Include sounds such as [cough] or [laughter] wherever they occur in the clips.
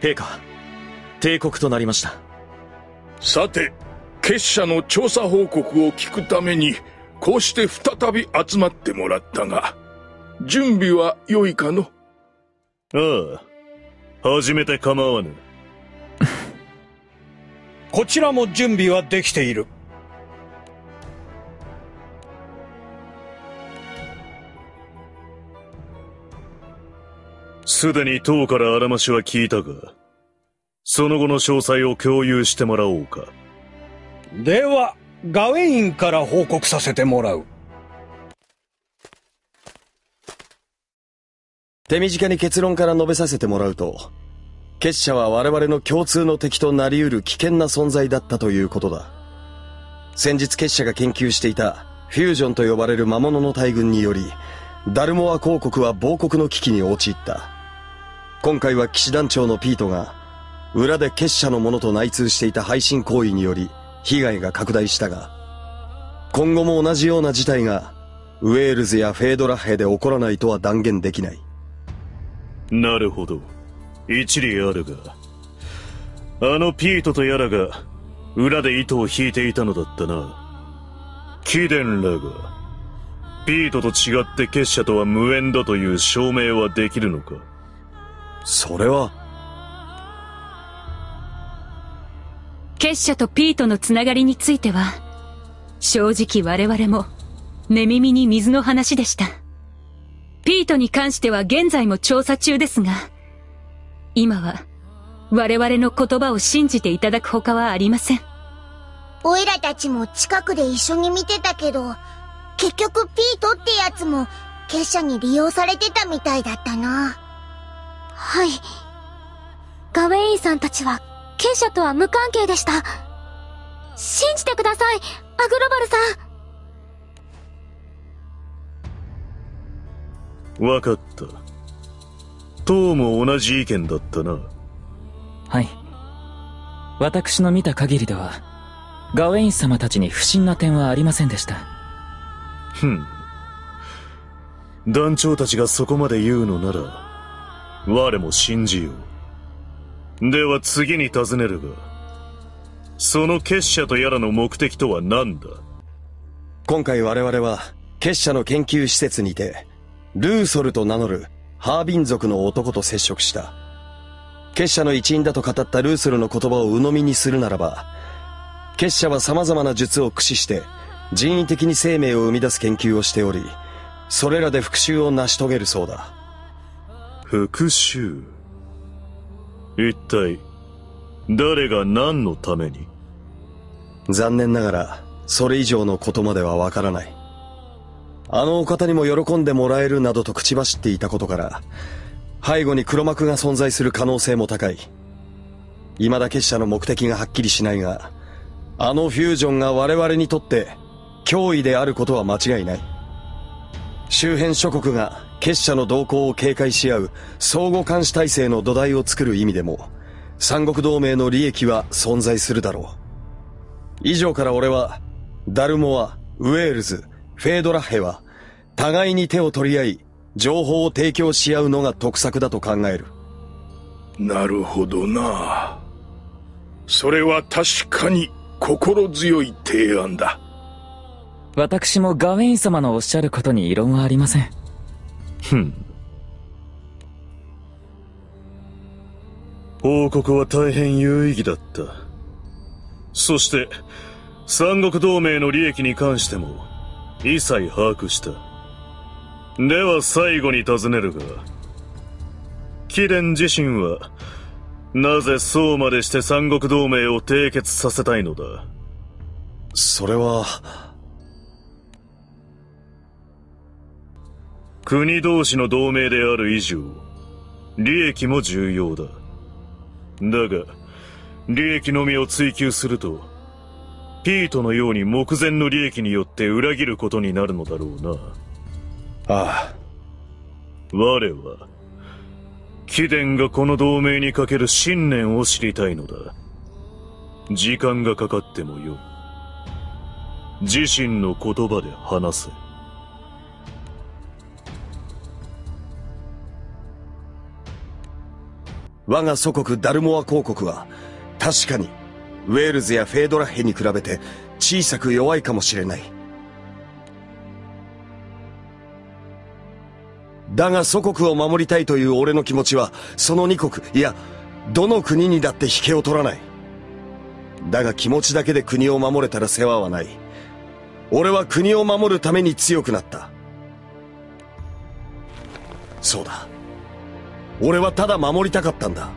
陛下帝国となりました。さて結社の調査報告を聞くためにこうして再び集まってもらったが準備は良いかの？ああ始めて構わぬ。[laughs] こちらも準備はできているすでに党からあらましは聞いたがその後の詳細を共有してもらおうか。ではガウェインから報告させてもらう。手短に結論から述べさせてもらうと結社は我々の共通の敵となり得る危険な存在だったということだ。先日結社が研究していたフュージョンと呼ばれる魔物の大群によりダルモア公国は亡国の危機に陥った今回は騎士団長のピートが裏で結社のものと内通していた配信行為により被害が拡大したが今後も同じような事態がウェールズやフェードラッヘで起こらないとは断言できない。なるほど。一理あるがあのピートとやらが裏で糸を引いていたのだったな。貴殿らがピートと違って結社とは無縁だという証明はできるのか？それは。結社とピートのつながりについては正直我々も寝耳に水の話でした。ピートに関しては現在も調査中ですが今は我々の言葉を信じていただくほかはありません。オイラたちも近くで一緒に見てたけど結局ピートってやつも結社に利用されてたみたいだったなはい。ガウェインさんたちは結社とは無関係でした。信じてくださいアグロバルさん。わかった。党も同じ意見だったな。はい。私の見た限りではガウェイン様たちに不審な点はありませんでした。ふん。団長たちがそこまで言うのなら我も信じよう。では次に尋ねるがその結社とやらの目的とは何だ？今回我々は結社の研究施設にてルーソルと名乗るハービン族の男と接触した。結社の一員だと語ったルーソルの言葉を鵜呑みにするならば結社は様々な術を駆使して人為的に生命を生み出す研究をしておりそれらで復讐を成し遂げるそうだ。復讐。一体誰が何のために？残念ながらそれ以上のことまではわからない。あのお方にも喜んでもらえるなどと口走っていたことから背後に黒幕が存在する可能性も高い。未だ結社の目的がはっきりしないがあのフュージョンが我々にとって脅威であることは間違いない。周辺諸国が結社の動向を警戒し合う相互監視体制の土台を作る意味でも三国同盟の利益は存在するだろう。以上から俺はダルモアウェールズフェードラッヘは互いに手を取り合い情報を提供し合うのが得策だと考える。なるほどな。それは確かに心強い提案だ。私もガウェイン様のおっしゃることに異論はありません報告は大変有意義だった。そして三国同盟の利益に関しても一切把握した。では最後に尋ねるが貴殿自身はなぜそうまでして三国同盟を締結させたいのだ？それは国同士の同盟である以上利益も重要だ。だが利益のみを追求するとピートのように目前の利益によって裏切ることになるのだろうな。ああ。我は貴殿がこの同盟にかける信念を知りたいのだ。時間がかかってもよい。自身の言葉で話せ我が祖国ダルモア公国は、確かに、ウェールズやフェードラッヘに比べて小さく弱いかもしれない。だが祖国を守りたいという俺の気持ちは、その二国、いや、どの国にだって引けを取らない。だが気持ちだけで国を守れたら世話はない。俺は国を守るために強くなった。そうだ。俺はただ守りたかったんだ。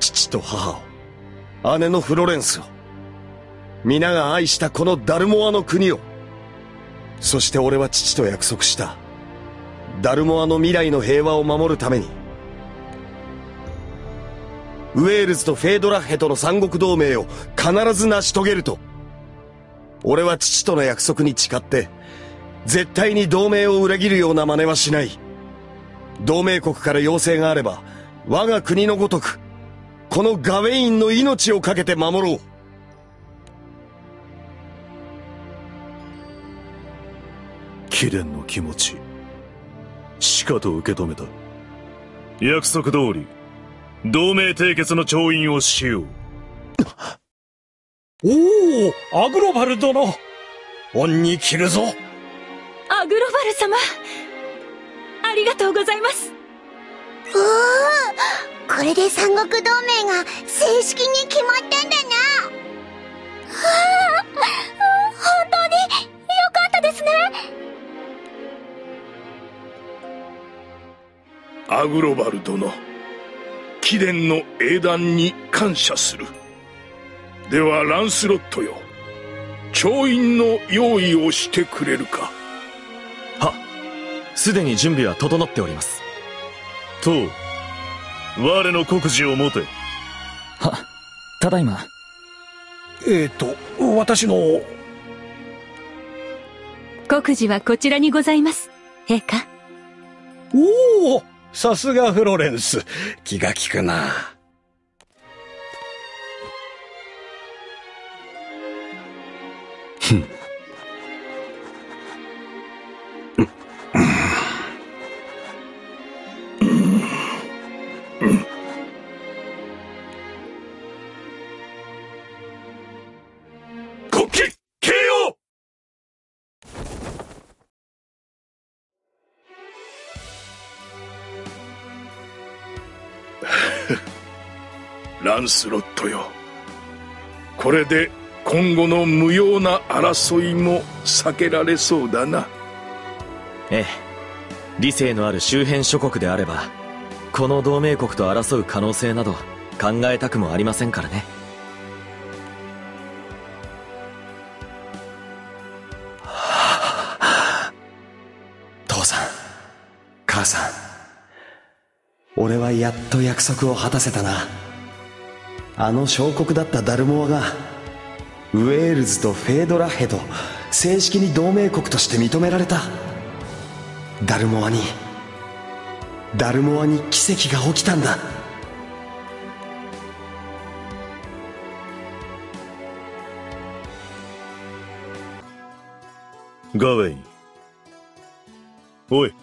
父と母を、姉のフロレンスを、皆が愛したこのダルモアの国を。そして俺は父と約束した。ダルモアの未来の平和を守るために、ウェールズとフェードラッヘとの三国同盟を必ず成し遂げると。俺は父との約束に誓って、絶対に同盟を裏切るような真似はしない。同盟国から要請があれば、我が国のごとく、このガウェインの命を懸けて守ろう。貴殿の気持ち、しかと受け止めた。約束通り、同盟締結の調印をしよう。おお、アグロバル殿。恩に切るぞ。アグロバル様。ありがとうございます。おお、これで三国同盟が正式に決まったんだな。はあ、本当によかったですね。アグロバル殿。貴殿の英断に感謝する。ではランスロットよ。調印の用意をしてくれるか。は、すでに準備は整っております。と、我の国事を持て。は、ただいま。えっ、ー、と、私の。国事はこちらにございます、陛下。おおさすがフロレンス。気が利くな。ふん。ランスロットよ。これで今後の無用な争いも避けられそうだな。ええ。理性のある周辺諸国であればこの同盟国と争う可能性など考えたくもありませんからね。父さん母さん。俺はやっと約束を果たせたなあの小国だったダルモアがウェールズとフェードラッヘと正式に同盟国として認められた。ダルモアにダルモアに奇跡が起きたんだ。ガウェイン。おい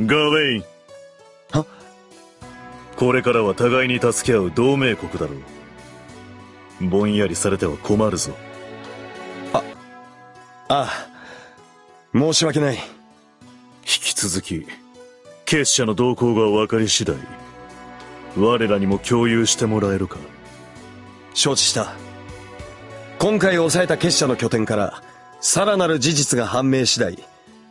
ガウェイン。これからは互いに助け合う同盟国だろう。ぼんやりされては困るぞ。あ、ああ、申し訳ない。引き続き、結社の動向が分かり次第、我らにも共有してもらえるか。承知した。今回抑えた結社の拠点から、さらなる事実が判明次第、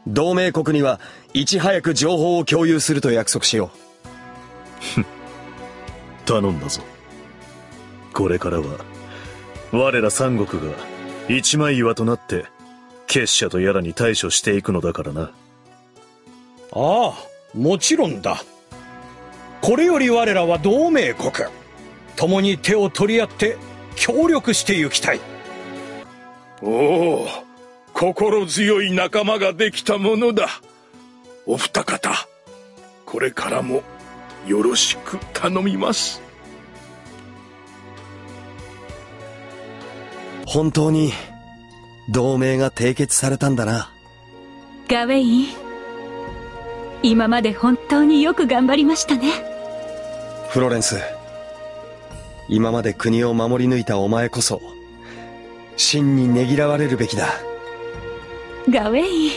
同盟国にはいち早く情報を共有すると約束しよう。[laughs] 頼んだぞ。これからは、我ら三国が一枚岩となって、結社とやらに対処していくのだからな。ああ、もちろんだ。これより我らは同盟国。共に手を取り合って協力してゆきたい。おお、心強い仲間ができたものだ。お二方、これからもよろしく頼みます本当に同盟が締結されたんだなガウェイン今まで本当によく頑張りましたねフロレンス。今まで国を守り抜いたお前こそ、真にねぎらわれるべきだ。ガウェイン。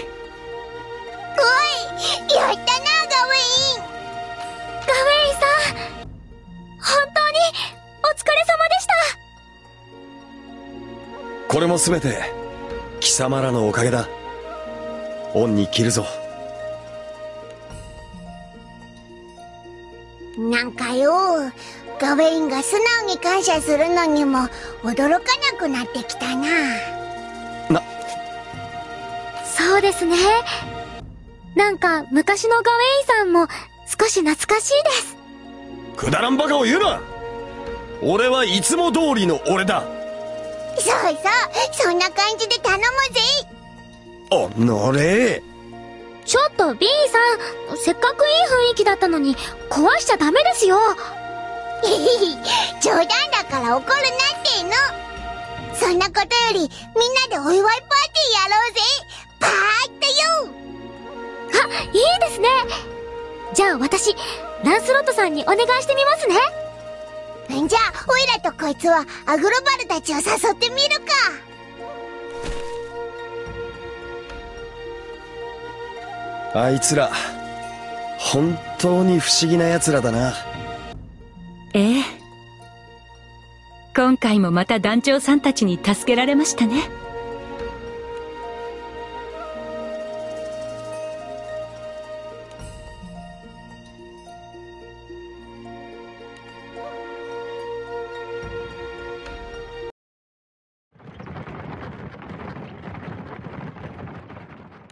これもすべて、貴様らのおかげだ。恩に着るぞ。なんかよ、ガウェインが素直に感謝するのにも驚かなくなってきたな。そうですねなんか昔のガウェインさんも少し懐かしいですくだらんバカを言うな俺はいつも通りの俺だそうそう、そんな感じで頼むぜ。おのれちょっと B さんせっかくいい雰囲気だったのに壊しちゃダメですよ [laughs] 冗談だから怒るなっての。そんなことより、みんなでお祝いパーティーやろうぜ。パーッとよあいいですねじゃあ私ランスロットさんにお願いしてみますねじゃあ、オイラとこいつはアグロバルたちを誘ってみるか。あいつら、本当に不思議な奴らだな。ええ。今回もまた団長さんたちに助けられましたね。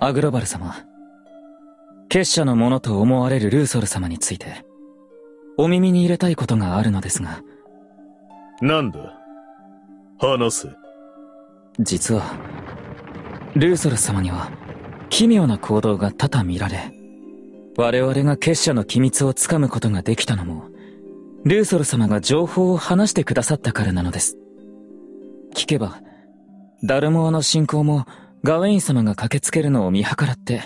アグロバル様。結社のものと思われるルーソル様について、お耳に入れたいことがあるのですが。なんだ？話せ。実は、ルーソル様には、奇妙な行動が多々見られ、我々が結社の機密をつかむことができたのも、ルーソル様が情報を話してくださったからなのです。聞けば、ダルモアの進行もガウェイン様が駆けつけるのを見計らって、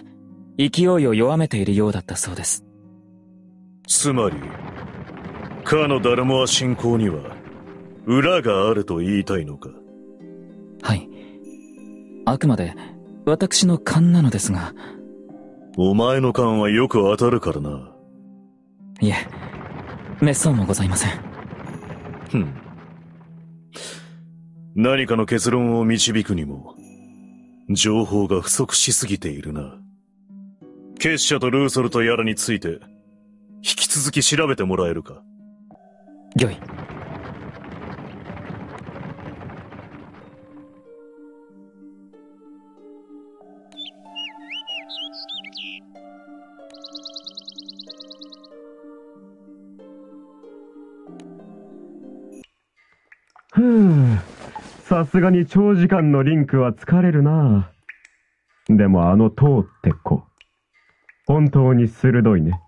勢いを弱めているようだったそうです。つまり、かのダルモア進行には、裏があると言いたいのか？はい。あくまで、私の勘なのですが。お前の勘はよく当たるからな。いえ、めっそうもございません。ふん。何かの結論を導くにも、情報が不足しすぎているな。結社とルーソルとやらについて、引き続き調べてもらえるか？御意。ふぅ。さすがに長時間のリンクは疲れるなでもあの塔って子。本当に鋭いね。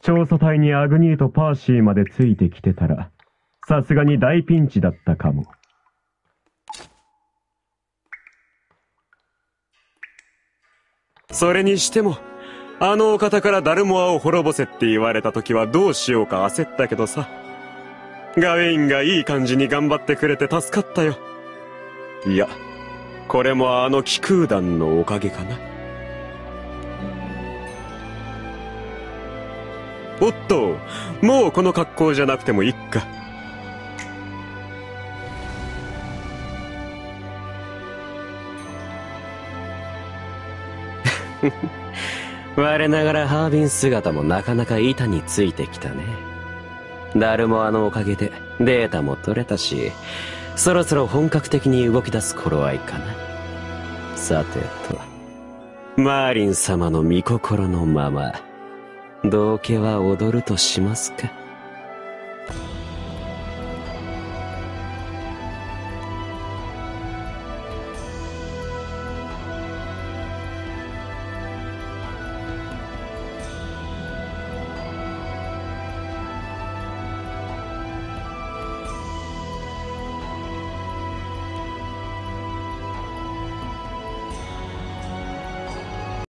調査隊にアグニーとパーシーまでついてきてたら、さすがに大ピンチだったかも。それにしても、あのお方からダルモアを滅ぼせって言われた時はどうしようか焦ったけどさ。ガウェインがいい感じに頑張ってくれて助かったよ。いや、これもあの気空団のおかげかな。おっと、もうこの格好じゃなくてもいっか。[laughs] 我ながらハービン姿もなかなか板についてきたね。ダルモアのおかげでデータも取れたし、そろそろ本格的に動き出す頃合いかな。さてと、マーリン様の御心のまま、道家は踊るとしますか？